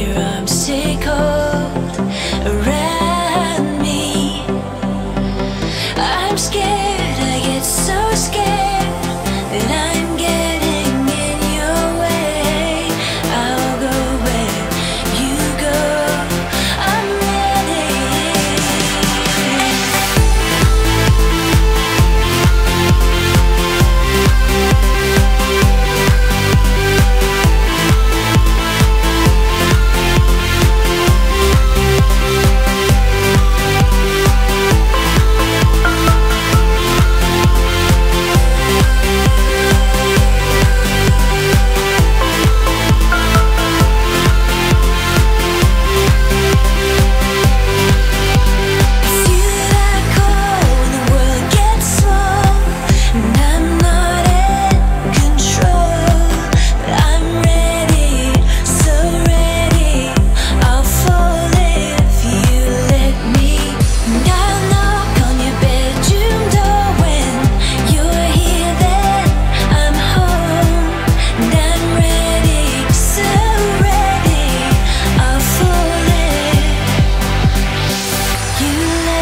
Here I'm sick of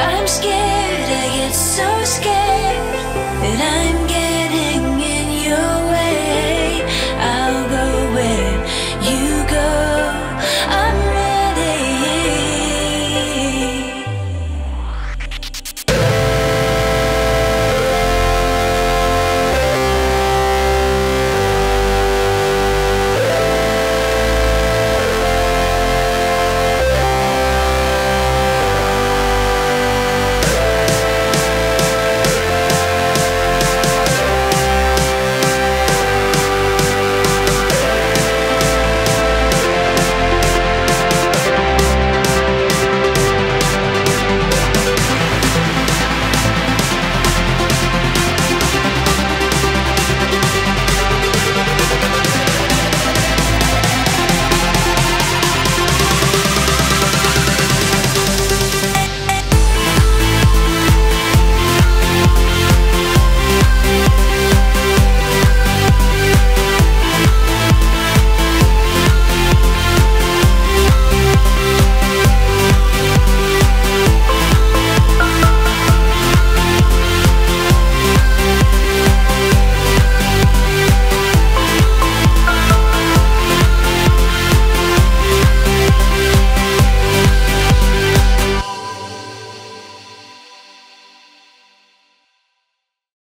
I'm scared, I get so scared that I'm